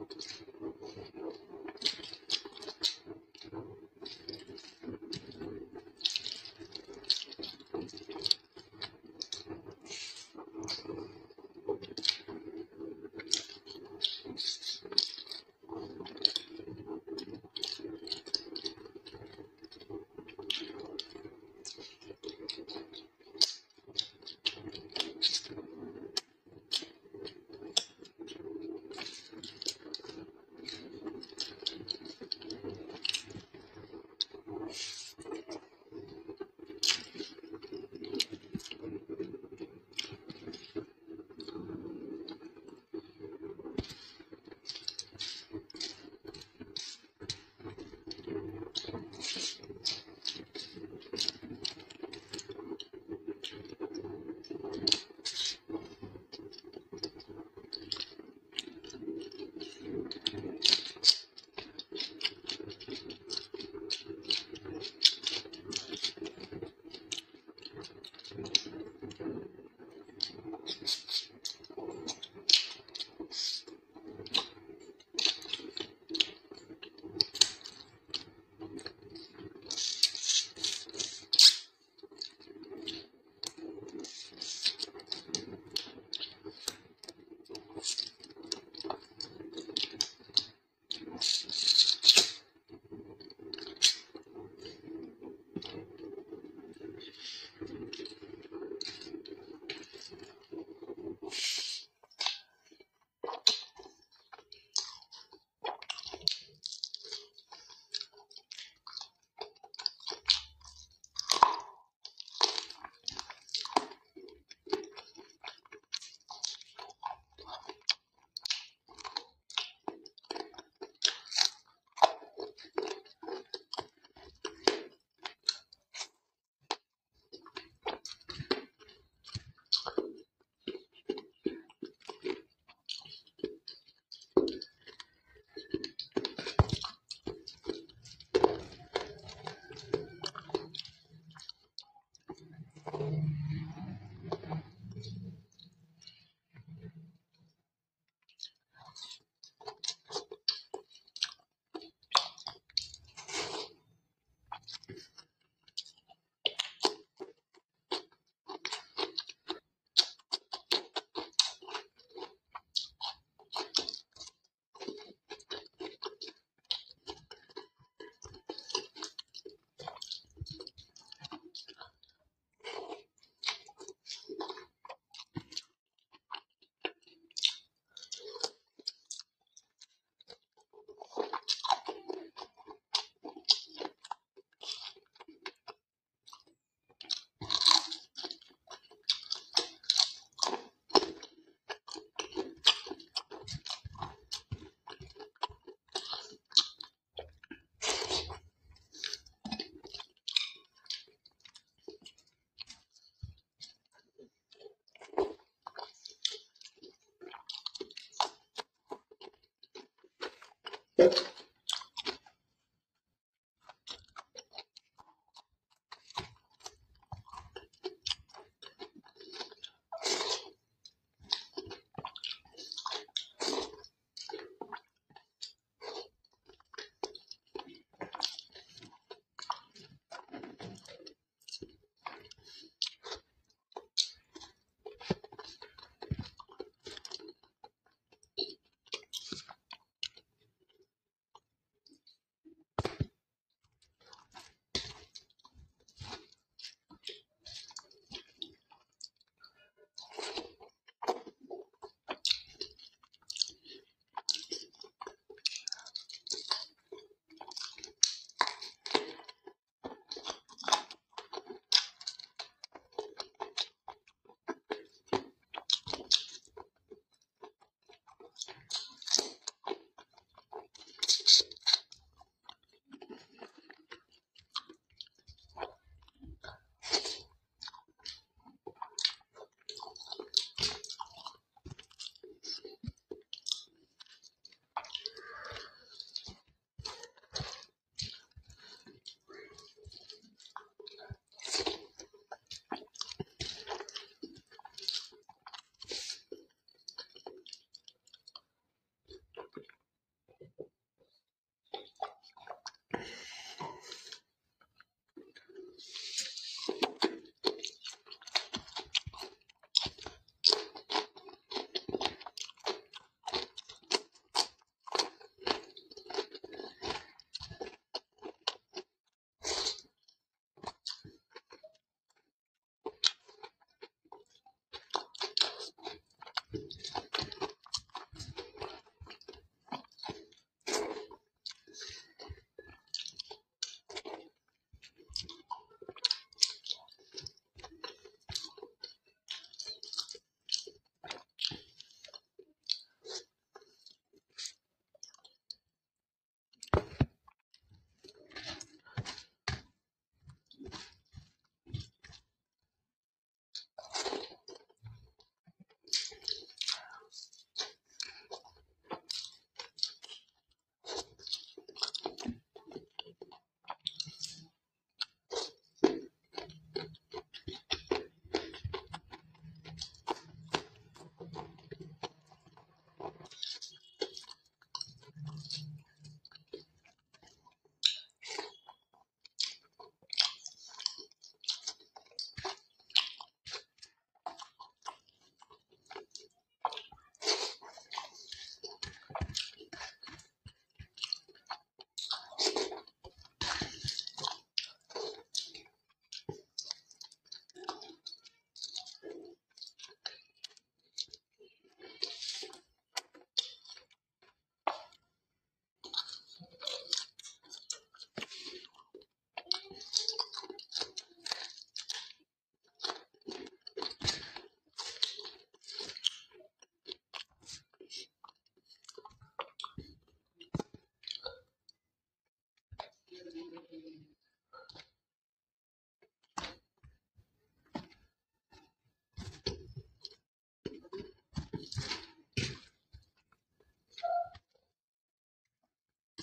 Muito obrigado. that